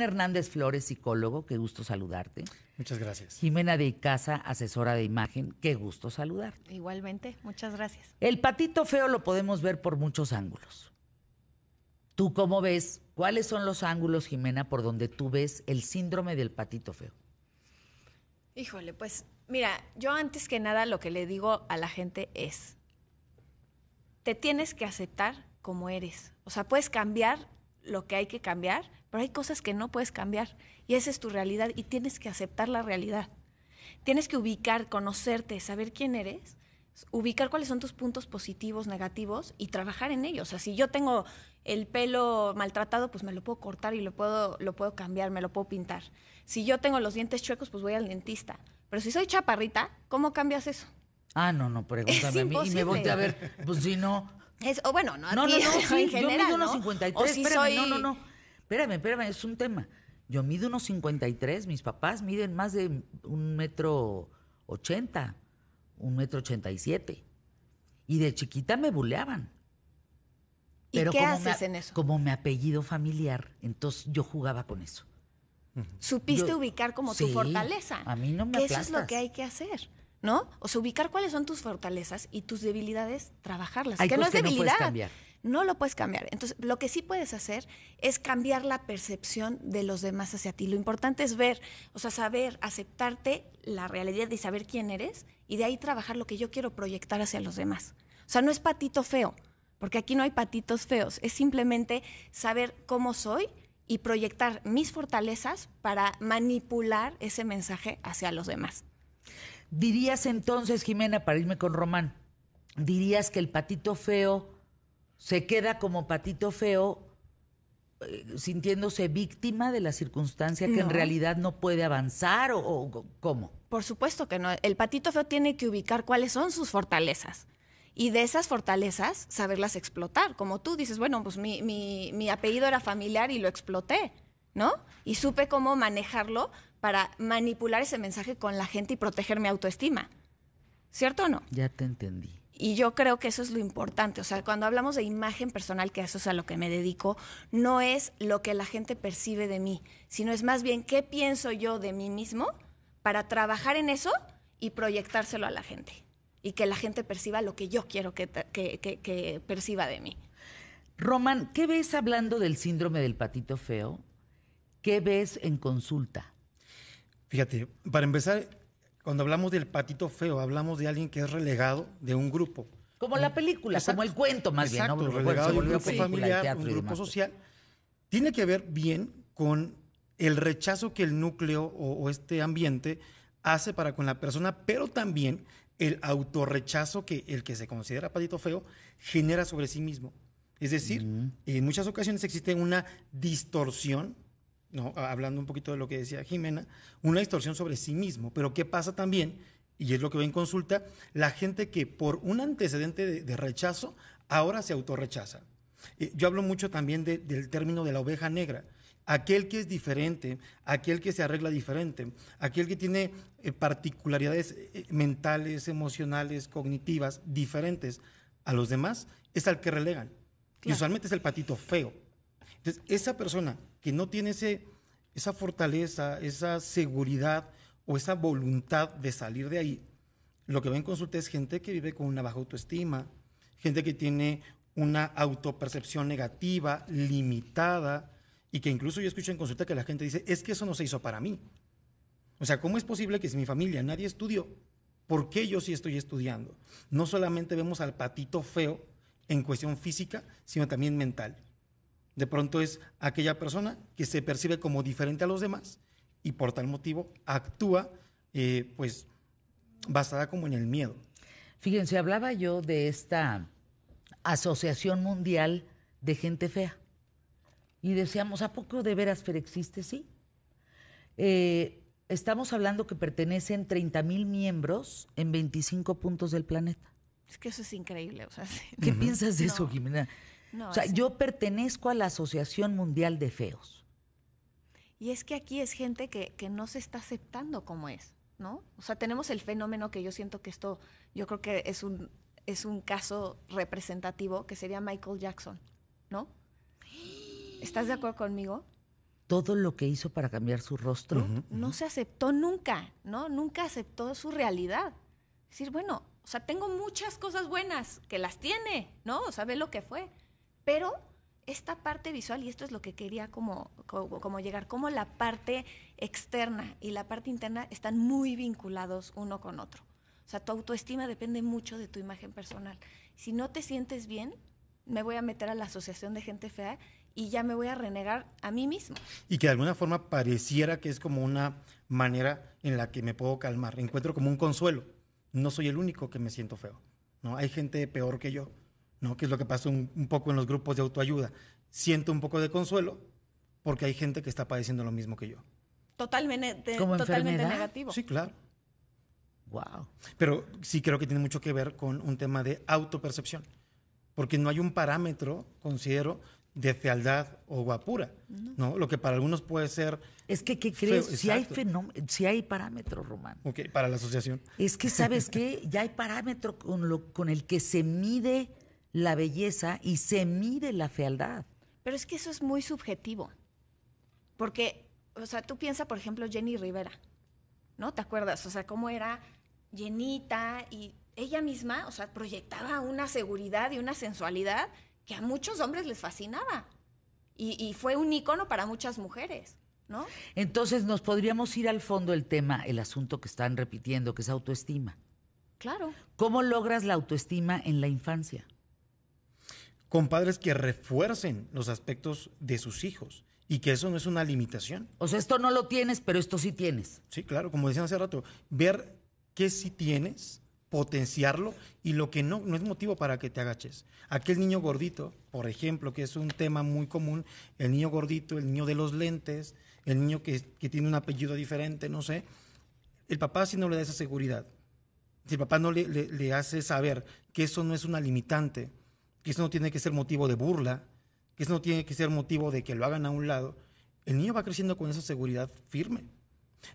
Hernández Flores, psicólogo, qué gusto saludarte. Muchas gracias. Jimena de Icaza, asesora de imagen, qué gusto saludarte. Igualmente, muchas gracias. El patito feo lo podemos ver por muchos ángulos. ¿Tú cómo ves? ¿Cuáles son los ángulos, Jimena, por donde tú ves el síndrome del patito feo? Híjole, pues mira, yo antes que nada lo que le digo a la gente es, te tienes que aceptar como eres. O sea, puedes cambiar lo que hay que cambiar, pero hay cosas que no puedes cambiar. Y esa es tu realidad y tienes que aceptar la realidad. Tienes que ubicar, conocerte, saber quién eres, ubicar cuáles son tus puntos positivos, negativos y trabajar en ellos. O sea, si yo tengo el pelo maltratado, pues me lo puedo cortar y lo puedo, lo puedo cambiar, me lo puedo pintar. Si yo tengo los dientes chuecos, pues voy al dentista. Pero si soy chaparrita, ¿cómo cambias eso? Ah, no, no, pregúntame a mí y me volteé a ver. Pues si no. Es, o bueno, no, a No, ti, no, no, sí, en general, yo mido unos ¿no? 53. O si espérame, soy- no, no, no. Espérame, espérame, es un tema. Yo mido unos 53, mis papás miden más de un metro ochenta, un metro ochenta y siete. Y de chiquita me buleaban. ¿Y qué como haces me, en eso? Como mi apellido familiar, entonces yo jugaba con eso. supiste Yo- ubicar como tu fortaleza. a mí no me Que eso es lo que hay que hacer, ¿no? O sea, ubicar cuáles son tus fortalezas y tus debilidades, trabajarlas. Hay que no es que no puedes debilidad. cambiar. No lo puedes cambiar. Entonces, lo que sí puedes hacer es cambiar la percepción de los demás hacia ti. Lo importante es ver, o sea, saber, aceptarte la realidad y saber quién eres y de ahí trabajar lo que yo quiero proyectar hacia los demás. O sea, no es patito feo, porque aquí no hay patitos feos. Es simplemente saber cómo soy y proyectar mis fortalezas para manipular ese mensaje hacia los demás. Dirías entonces, Jimena, para irme con Román, dirías que el patito feo se queda como patito feo eh, sintiéndose víctima de la circunstancia que en realidad no puede avanzar o, o cómo. Por supuesto que no. El patito feo tiene que ubicar cuáles son sus fortalezas. Y de esas fortalezas, saberlas explotar. Como tú dices, bueno, pues mi, mi- mi apellido era familiar y lo exploté, ¿no? Y supe cómo manejarlo para manipular ese mensaje con la gente y proteger mi autoestima. ¿Cierto o no? Ya te entendí. Y yo creo que eso es lo importante. O sea, cuando hablamos de imagen personal, que eso es a lo que me dedico, no es lo que la gente percibe de mí, sino es más bien qué pienso yo de mí mismo para trabajar en eso y proyectárselo a la gente. Y que la gente perciba lo que yo quiero que, que- que perciba de mí. Román, ¿qué ves hablando del síndrome del patito feo? ¿Qué ves en consulta? Fíjate, para empezar, cuando hablamos del patito feo, hablamos de alguien que es relegado de un grupo. Como la película, Exacto. como el cuento más Exacto, bien. relegado de un grupo película familiar, un grupo demás. social. Tiene que ver bien con el rechazo que el núcleo o, o este ambiente hace para con la persona, pero también el autorrechazo que el que se considera patito feo genera sobre sí mismo. Es decir, en muchas ocasiones existe una distorsión, ¿no? hablando un poquito de lo que decía Jimena, una distorsión sobre sí mismo. Pero ¿qué pasa también? Y es lo que ve en consulta, la gente que por un antecedente de, de rechazo ahora se autorrechaza. Eh, yo hablo mucho también de- del término de la oveja negra. Aquel que es diferente, aquel que se arregla diferente, aquel que tiene eh, particularidades eh, mentales, emocionales, cognitivas diferentes a los demás, es al que relegan. Y usualmente es el patito feo. Entonces, esa persona que no tiene ese, esa fortaleza, esa seguridad o esa voluntad de salir de ahí, lo que va en consulta es gente que vive con una baja autoestima, gente que tiene una autopercepción negativa, limitada, y que incluso yo escucho en consulta que la gente dice, es que eso no se hizo para mí. O sea, ¿cómo es posible que si mi familia nadie estudió, ¿por qué yo sí estoy estudiando? No solamente vemos al patito feo en cuestión física, sino también mental. De pronto es aquella persona que se percibe como diferente a los demás y por tal motivo actúa, eh, pues, basada como en el miedo. Fíjense, hablaba yo de esta Asociación Mundial de Gente Fea. Y decíamos, ¿a poco de veras Fer existe? Sí. Eh, estamos hablando que pertenecen 30 mil miembros en 25 puntos del planeta. Es que eso es increíble. O sea, sí. ¿Qué piensas de No. eso, Jimena? No, o sea, es- yo pertenezco a la Asociación Mundial de Feos. Y es que aquí es gente que, que no se está aceptando como es, ¿no? O sea, tenemos el fenómeno que yo siento que esto, yo creo que es un, es un caso representativo, que sería Michael Jackson, ¿no? ¿Estás de acuerdo conmigo? todo lo que hizo para cambiar su rostro. No se aceptó nunca, ¿no? Nunca aceptó su realidad. Es decir, bueno, o sea, tengo muchas cosas buenas que las tiene, ¿no? O sea, ve lo que fue. Pero esta parte visual, y esto es lo que quería como, como, llegar, como la parte externa y la parte interna están muy vinculados uno con otro. O sea, tu autoestima depende mucho de tu imagen personal. Si no te sientes bien, me voy a meter a la asociación de gente fea y ya me voy a renegar a mí mismo. Y que de alguna forma pareciera que es como una manera en la que me puedo calmar. Encuentro como un consuelo. No soy el único que me siento feo. ¿no? Hay gente peor que yo, ¿no? que es lo que pasa un, un poco en los grupos de autoayuda. Siento un poco de consuelo porque hay gente que está padeciendo lo mismo que yo. Totalmente, ¿Como totalmente negativo. Sí, claro. Wow. Pero sí creo que tiene mucho que ver con un tema de autopercepción, porque no hay un parámetro, considero, de fealdad o guapura, ¿no? Lo que para algunos puede ser, Es que, ¿qué Feo, crees? Si hay, si hay parámetros, Román. ok, para la asociación. Es que, ¿sabes qué? Ya hay parámetro con, lo, con el que se mide la belleza y se mide la fealdad. Pero es que eso es muy subjetivo. Porque, o sea, tú piensas, por ejemplo, Jenny Rivera, ¿no? ¿Te acuerdas? O sea, cómo era llenita y ella misma, o sea, proyectaba una seguridad y una sensualidad que a muchos hombres les fascinaba. Y, y fue un ícono para muchas mujeres, ¿no? Entonces nos podríamos ir al fondo del tema, el asunto que están repitiendo, que es autoestima. Claro. ¿Cómo logras la autoestima en la infancia? Con padres que refuercen los aspectos de sus hijos y que eso no es una limitación. O sea, esto no lo tienes, pero esto sí tienes. Sí, claro, como decían hace rato, ver qué sí tienes, potenciarlo y lo que no, no es motivo para que te agaches. Aquel niño gordito, por ejemplo, que es un tema muy común, el niño gordito, el niño de los lentes, el niño que, que tiene un apellido diferente, no sé, el papá si no le da esa seguridad, si el papá no le, le- le hace saber que eso no es una limitante, que eso no tiene que ser motivo de burla, que eso no tiene que ser motivo de que lo hagan a un lado, el niño va creciendo con esa seguridad firme.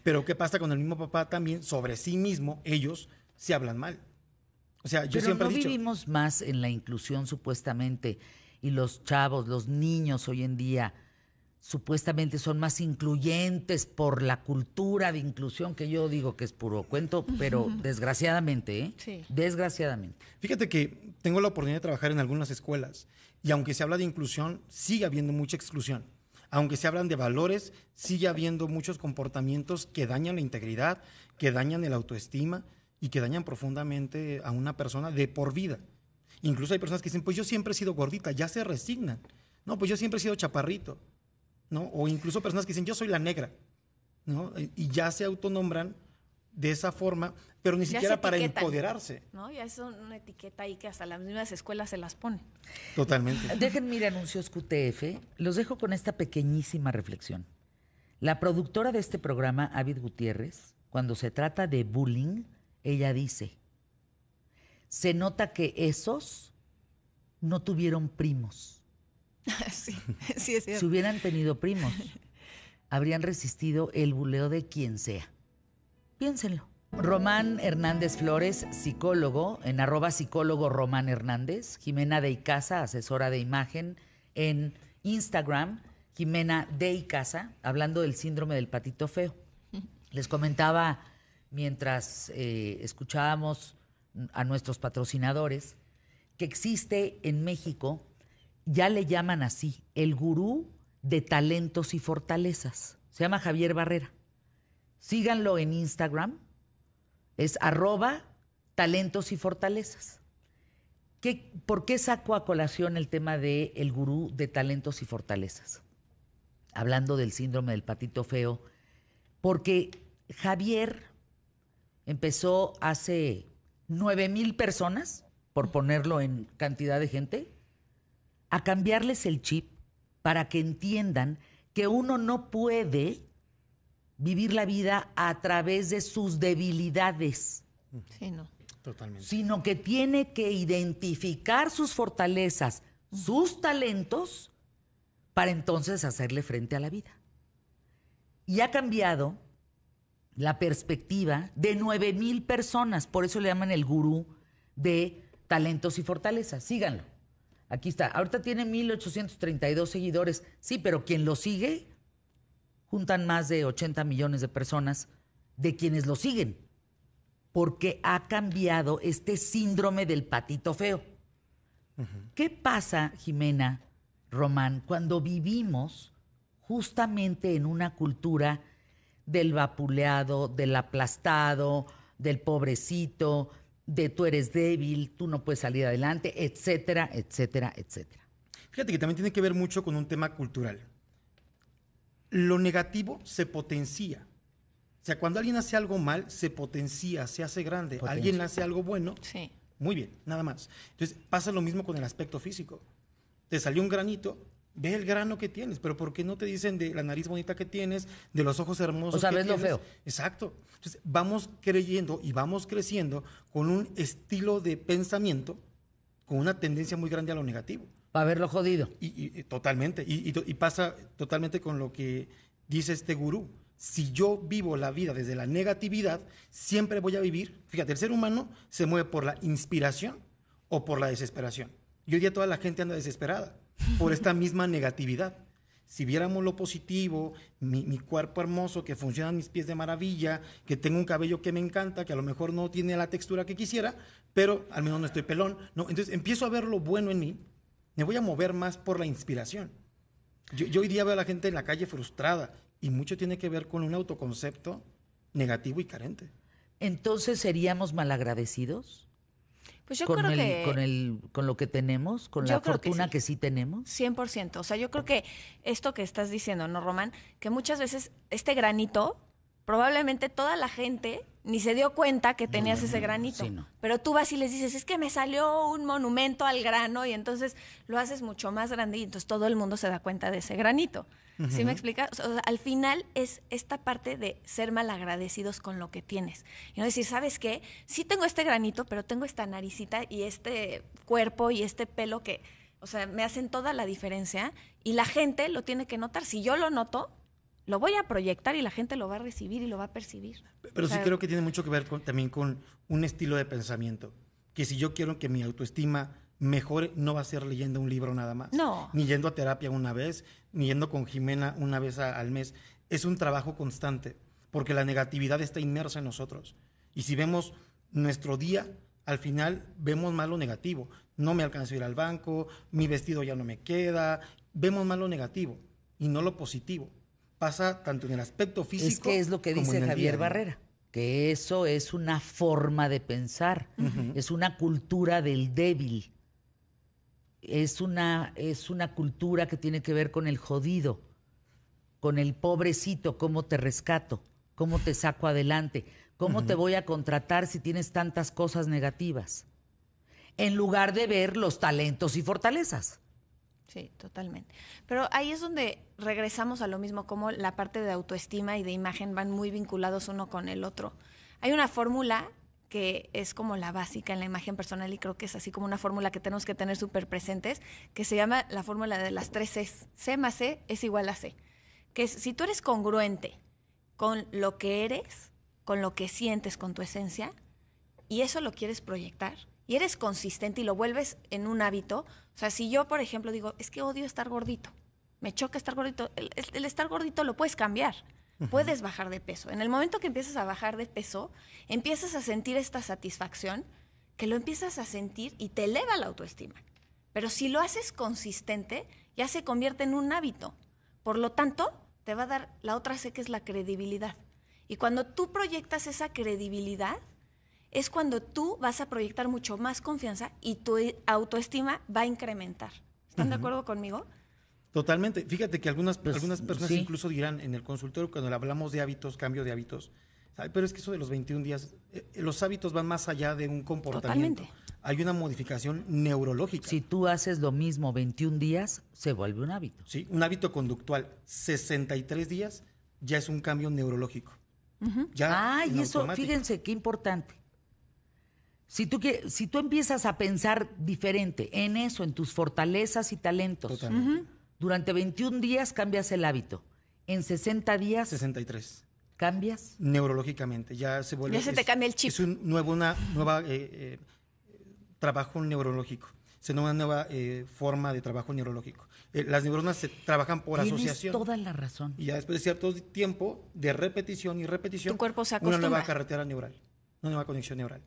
Pero ¿qué pasa con el mismo papá también? Sobre sí mismo, ellos se hablan mal. O sea, yo pero siempre no he dicho... vivimos más en la inclusión supuestamente y los chavos, los niños hoy en día supuestamente son más incluyentes por la cultura de inclusión que yo digo que es puro cuento, pero desgraciadamente, ¿eh? Sí. Desgraciadamente. Fíjate que tengo la oportunidad de trabajar en algunas escuelas y aunque se habla de inclusión, sigue habiendo mucha exclusión. Aunque se hablan de valores, sigue habiendo muchos comportamientos que dañan la integridad, que dañan el autoestima y que dañan profundamente a una persona de por vida. Incluso hay personas que dicen, pues yo siempre he sido gordita, ya se resignan. No, pues yo siempre he sido chaparrito. ¿No? O incluso personas que dicen, yo soy la negra. ¿no? Y ya se autonombran de esa forma, pero ni Ya siquiera para empoderarse. ¿No? Ya es una etiqueta ahí que hasta las mismas escuelas se las ponen. Totalmente. Déjenme ir anuncios QTF. Los dejo con esta pequeñísima reflexión. La productora de este programa, Avid Gutiérrez, cuando se trata de bullying, ella dice, se nota que esos no tuvieron primos. Si hubieran tenido primos, habrían resistido el buleo de quien sea. Piénsenlo. Román Hernández Flores, psicólogo, en arroba psicólogo Román Hernández. Jimena de Icaza, asesora de imagen en Instagram. Jimena de Icaza, hablando del síndrome del patito feo. Les comentaba mientras eh, escuchábamos a nuestros patrocinadores que existe en México, ya le llaman así, el gurú de talentos y fortalezas. Se llama Javier Barrera. Síganlo en Instagram, es arroba talentos y fortalezas. ¿Qué- ¿Por qué saco a colación el tema de el gurú de talentos y fortalezas? Hablando del síndrome del patito feo, porque Javier empezó hace nueve mil personas, por ponerlo en cantidad de gente, a cambiarles el chip para que entiendan que uno no puede vivir la vida a través de sus debilidades, Sí, no. Totalmente. sino que tiene que identificar sus fortalezas, sus talentos, para entonces hacerle frente a la vida. Y ha cambiado la perspectiva de nueve mil personas, por eso le llaman el gurú de talentos y fortalezas. Síganlo. Aquí está. Ahorita tiene 1832 seguidores. Sí, pero quien lo sigue juntan más de 80 millones de personas de quienes lo siguen, porque ha cambiado este síndrome del patito feo. ¿Qué pasa, Jimena, Román, cuando vivimos justamente en una cultura del vapuleado, del aplastado, del pobrecito, de tú eres débil, tú no puedes salir adelante, etcétera, etcétera, etcétera? Fíjate que también tiene que ver mucho con un tema cultural. Lo negativo se potencia. O sea, cuando alguien hace algo mal, se potencia, se hace grande. Potencia. Alguien hace algo bueno, Sí. muy bien, nada más. Entonces, pasa lo mismo con el aspecto físico. Te salió un granito, ve el grano que tienes, pero ¿por qué no te dicen de la nariz bonita que tienes, de los ojos hermosos O sea, que ves lo tienes? feo. Exacto. Entonces, vamos creyendo y vamos creciendo con un estilo de pensamiento, con una tendencia muy grande a lo negativo. Para verlo jodido. Y, y- y totalmente. Y, y pasa totalmente con lo que dice este gurú. Si yo vivo la vida desde la negatividad, siempre voy a vivir. Fíjate, el ser humano se mueve por la inspiración o por la desesperación. Y hoy día toda la gente anda desesperada por esta misma negatividad. Si viéramos lo positivo, mi, mi cuerpo hermoso, que funcionan mis pies de maravilla, que tengo un cabello que me encanta, que a lo mejor no tiene la textura que quisiera, pero al menos no estoy pelón. No, entonces empiezo a ver lo bueno en mí, me voy a mover más por la inspiración. Yo, yo hoy día veo a la gente en la calle frustrada y mucho tiene que ver con un autoconcepto negativo y carente. Entonces seríamos malagradecidos Pues yo con, creo el, que con, el, con lo que tenemos, con la creo que fortuna sí. que sí tenemos. 100%. O sea, yo creo que esto que estás diciendo, ¿no, Román? Que muchas veces este granito, probablemente toda la gente ni se dio cuenta que tenías ese granito. sí, no. Pero tú vas y les dices, es que me salió un monumento al grano y entonces lo haces mucho más grande y entonces todo el mundo se da cuenta de ese granito. ¿Sí me explicas? O sea, al final es esta parte de ser malagradecidos con lo que tienes. Y no decir, ¿sabes qué? Sí tengo este granito, pero tengo esta naricita y este cuerpo y este pelo que, o sea, me hacen toda la diferencia y la gente lo tiene que notar. Si yo lo noto, lo voy a proyectar y la gente lo va a recibir y lo va a percibir. Pero O sí creo que tiene mucho que ver con- también con un estilo de pensamiento. Que si yo quiero que mi autoestima mejore, no va a ser leyendo un libro nada más. No. Ni yendo a terapia una vez, ni yendo con Jimena una vez a- al mes. Es un trabajo constante, porque la negatividad está inmersa en nosotros. Y si vemos nuestro día, al final vemos más lo negativo. No me alcanzo a ir al banco, mi vestido ya no me queda. Vemos más lo negativo y no lo positivo. Pasa tanto en el aspecto físico Es que es lo que dice Javier. Barrera, que eso es una forma de pensar, es una cultura del débil, es una, es una cultura que tiene que ver con el jodido, con el pobrecito, cómo te rescato, cómo te saco adelante, cómo te voy a contratar si tienes tantas cosas negativas, en lugar de ver los talentos y fortalezas. Sí, totalmente. Pero ahí es donde regresamos a lo mismo, como la parte de autoestima y de imagen van muy vinculados uno con el otro. Hay una fórmula que es como la básica en la imagen personal y creo que es así como una fórmula que tenemos que tener súper presentes, que se llama la fórmula de las tres Cs. C más C es igual a C. Que es, si tú eres congruente con lo que eres, con lo que sientes, con tu esencia, y eso lo quieres proyectar y eres consistente y lo vuelves en un hábito, o sea, si yo, por ejemplo, digo, es que odio estar gordito, me choca estar gordito, el, el- el estar gordito lo puedes cambiar, puedes bajar de peso. En el momento que empiezas a bajar de peso, empiezas a sentir esta satisfacción, que lo empiezas a sentir y te eleva la autoestima. Pero si lo haces consistente, ya se convierte en un hábito. Por lo tanto, te va a dar la otra C que es la credibilidad. Y cuando tú proyectas esa credibilidad, es cuando tú vas a proyectar mucho más confianza y tu autoestima va a incrementar. ¿Están de acuerdo conmigo? Totalmente. Fíjate que algunas, Pues, algunas personas sí. incluso dirán en el consultorio cuando le hablamos de hábitos, cambio de hábitos, "Ay, pero es que eso de los 21 días, eh, los hábitos van más allá de un comportamiento. Totalmente. Hay una modificación neurológica. Si tú haces lo mismo 21 días, se vuelve un hábito. Sí, un hábito conductual, 63 días ya es un cambio neurológico. Ya Ah, y eso, automático. fíjense qué importante. Si tú, que- si tú empiezas a pensar diferente en eso, en tus fortalezas y talentos, Totalmente. Durante 21 días cambias el hábito. En 60 días 63. cambias. Neurológicamente, ya se vuelve. Ya se te cambia el chip. Es un nuevo, una nueva eh, eh, trabajo neurológico. sino una nueva eh, forma de trabajo neurológico. Eh, las neuronas se trabajan por Tienes asociación. toda la razón. Y ya después de cierto tiempo de repetición y repetición, Tu cuerpo se una nueva acostumbra. carretera neural, una nueva conexión neural.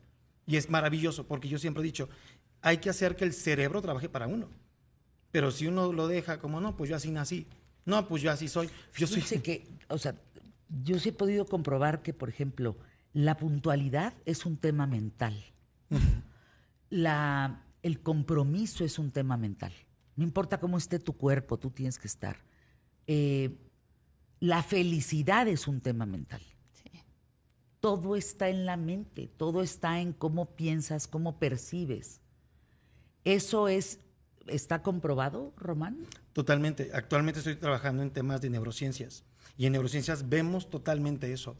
Y es maravilloso porque yo siempre he dicho, hay que hacer que el cerebro trabaje para uno. Pero si uno lo deja como, no, pues yo así nací. No, pues yo así soy. Yo soy... Fíjense que, o sea, yo sí he podido comprobar que, por ejemplo, la puntualidad es un tema mental. La, el compromiso es un tema mental. No importa cómo esté tu cuerpo, tú tienes que estar. Eh, la felicidad es un tema mental. Todo está en la mente, todo está en cómo piensas, cómo percibes. ¿Eso es, está comprobado, Román? Totalmente. Actualmente estoy trabajando en temas de neurociencias. Y en neurociencias vemos totalmente eso.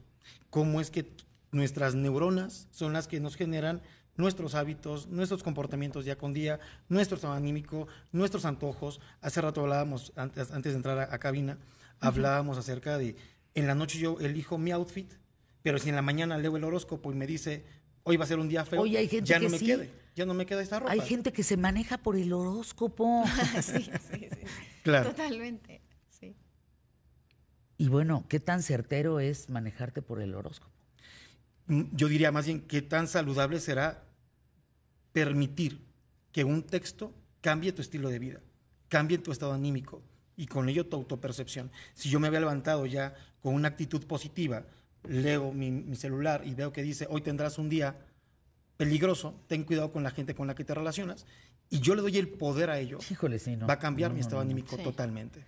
Cómo es que nuestras neuronas son las que nos generan nuestros hábitos, nuestros comportamientos día con día, nuestro estado anímico, nuestros antojos. Hace rato hablábamos, antes, antes de entrar a, a cabina, hablábamos acerca de, en la noche yo elijo mi outfit, pero si en la mañana leo el horóscopo y me dice, hoy va a ser un día feo, Oye, hay gente ya que no me sí. quede, ya no me queda esta ropa. Hay gente que se maneja por el horóscopo. sí, sí, sí. Claro. Totalmente. Sí. y bueno, ¿qué tan certero es manejarte por el horóscopo? Mm, Yo diría más bien qué tan saludable será permitir que un texto cambie tu estilo de vida, cambie tu estado anímico y con ello tu autopercepción. Si yo me había levantado ya con una actitud positiva, leo mi, mi celular y veo que dice, hoy tendrás un día peligroso, ten cuidado con la gente con la que te relacionas, y yo le doy el poder a ello, Híjole, sí, no. va a cambiar No, mi estado no, no. anímico Sí. totalmente.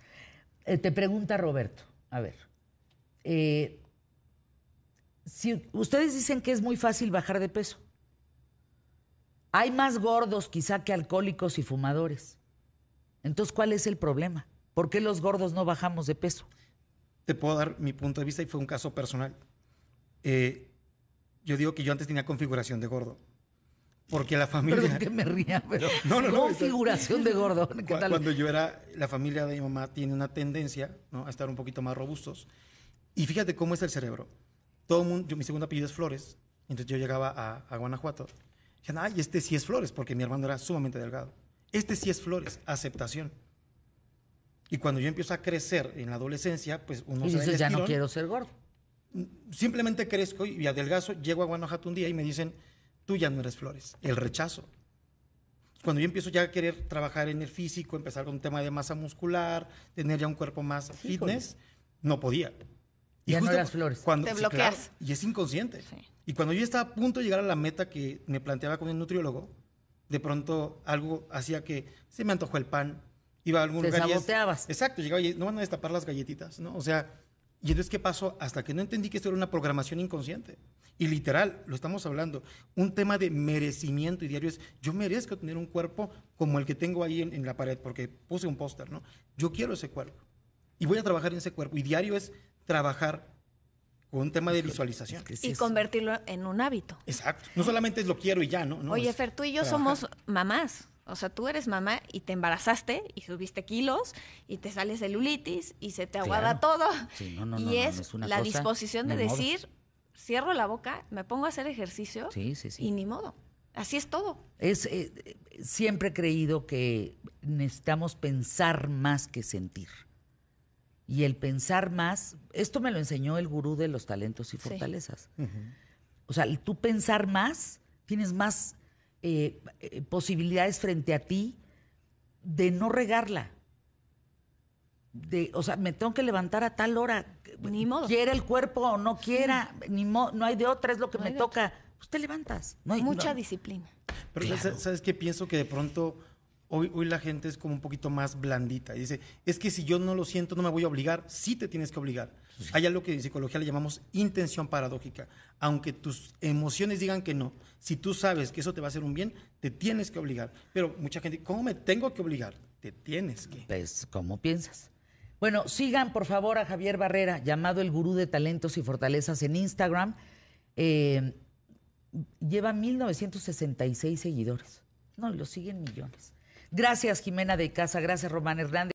Eh, te pregunta Roberto, a ver, eh, si ustedes dicen que es muy fácil bajar de peso, hay más gordos quizá que alcohólicos y fumadores. Entonces, ¿cuál es el problema? ¿Por qué los gordos no bajamos de peso? te puedo dar mi punto de vista y fue un caso personal. Eh, yo digo que yo antes tenía configuración de gordo. Porque la familia... Perdón que me ría, pero No, no, no, configuración de gordo. ¿Qué tal? Cuando yo era, la familia de mi mamá tiene una tendencia ¿no? a estar un poquito más robustos. Y fíjate cómo es el cerebro. Todo el mundo, yo, mi segundo apellido es Flores, entonces yo llegaba a, a Guanajuato. Dicen, ay, este sí es Flores, porque mi hermano era sumamente delgado. Este sí es Flores, aceptación. Y cuando yo empiezo a crecer en la adolescencia, pues uno y se ya no estirón. quiero ser gordo. Simplemente crezco y adelgazo, llego a Guanajuato un día y me dicen, tú ya no eres Flores, el rechazo. Cuando yo empiezo ya a querer trabajar en el físico, empezar con un tema de masa muscular, tener ya un cuerpo más fitness, no podía. Ya no eras Flores. Cuando, Te sí, bloqueas. claro, y es inconsciente. Sí. Y cuando yo estaba a punto de llegar a la meta que me planteaba con el nutriólogo, de pronto algo hacía que se me antojó el pan, iba a algún Te lugar y es- saboteabas. Exacto, llegaba y no van a destapar las galletitas, ¿no? O sea, y entonces, ¿qué pasó? Hasta que no entendí que esto era una programación inconsciente. Y literal, lo estamos hablando, un tema de merecimiento y diario es, yo merezco tener un cuerpo como el que tengo ahí en, en la pared, porque puse un póster, ¿no? Yo quiero ese cuerpo. Y voy a trabajar en ese cuerpo. Y diario es trabajar con un tema de visualización. Que sí Y es- convertirlo en un hábito. Exacto. No solamente es lo quiero y ya, ¿no? No, Oye, es Fer, tú y yo trabajar. somos mamás. O sea, tú eres mamá y te embarazaste y subiste kilos y te sale celulitis y se te aguada Claro. todo. Sí, no, no, y no, no, es no es una la cosa, disposición de ni modo. decir, cierro la boca, me pongo a hacer ejercicio Sí, sí, sí. y ni modo. Así es todo. Es, eh, siempre he creído que necesitamos pensar más que sentir. Y el pensar más, esto me lo enseñó el gurú de los talentos y Sí. fortalezas. O sea, el tú pensar más, tienes más eh, eh, posibilidades frente a ti de no regarla. De, o sea, me tengo que levantar a tal hora. Ni modo. Quiera el cuerpo o no quiera, ni mo- no hay de otra, es lo que No me toca. Pues te levantas. No hay- Mucha no- disciplina. Pero Claro. ¿sabes- ¿sabes qué? Pienso que de pronto hoy, hoy la gente es como un poquito más blandita. Y dice, es que si yo no lo siento, no me voy a obligar. Sí te tienes que obligar. Hay algo que en psicología le llamamos intención paradójica. Aunque tus emociones digan que no, si tú sabes que eso te va a hacer un bien, te tienes que obligar. Pero mucha gente, ¿cómo me tengo que obligar? Te tienes que. Pues, ¿cómo piensas? Bueno, sigan por favor a Javier Barrera, llamado el gurú de talentos y fortalezas en Instagram. Eh, lleva 1966 seguidores. No, lo siguen millones. Gracias, Jimena de Casa. Gracias, Román Hernández.